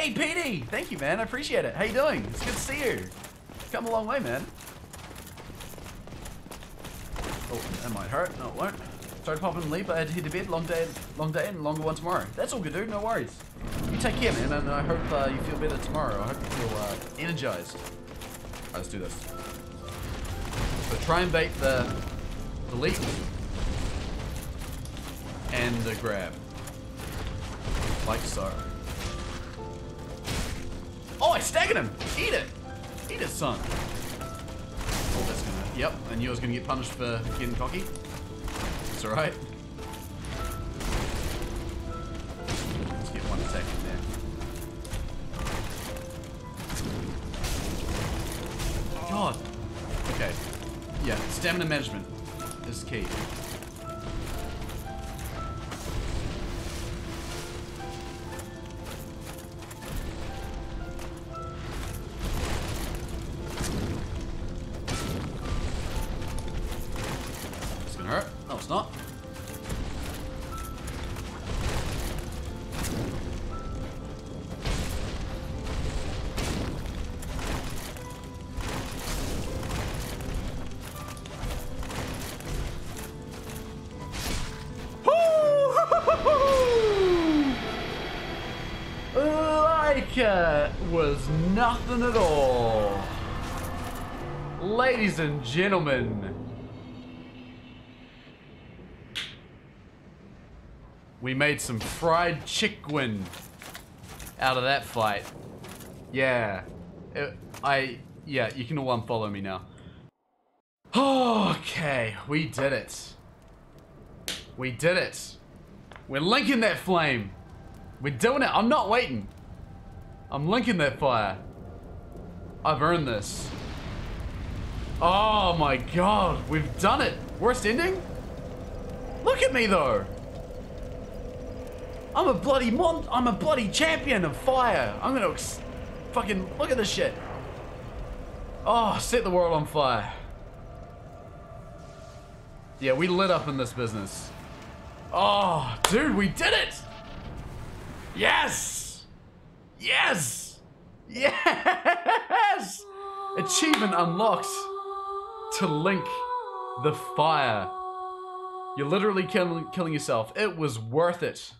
Hey, Petey! Thank you, man. I appreciate it. How you doing? It's good to see you. Come a long way, man. Oh, that might hurt. No, it won't. Sorry to pop in and leave, but I had to hit the bed. Long day, long day, and longer one tomorrow. That's all good, dude. No worries. You take care, man, and I hope uh, you feel better tomorrow. I hope you feel uh, energized. Let's do this. So try and bait the delete and the grab. Like so. Oh, I staggered him! Eat it! Eat it, son. Oh, that's gonna... Yep, I knew I was gonna get punished for getting cocky. It's alright. Let's get one attack in there. God. Okay. Yeah, stamina management is key. Hurt. No, it's not. Was nothing at all. Ladies and gentlemen, we made some fried chicken out of that fight. Yeah. It- I, yeah, you can all unfollow me now. Okay, we did it. We did it. We're linking that flame. We're doing it. I'm not waiting. I'm linking that fire. I've earned this. Oh my god, we've done it. Worst ending? Look at me though. I'm a bloody mon- I'm a bloody champion of fire. I'm gonna fucking look at this shit. Oh, set the world on fire. Yeah, we lit up in this business. Oh, dude, we did it! Yes! Yes! Yes! Achievement unlocked to link the fire. You're literally killing, killing yourself. It was worth it.